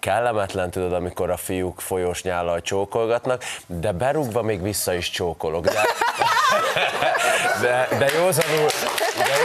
kellemetlen tudod, amikor a fiúk folyós nyállal csókolgatnak, de berúgva még vissza is csókolok. De, de, de józanul, de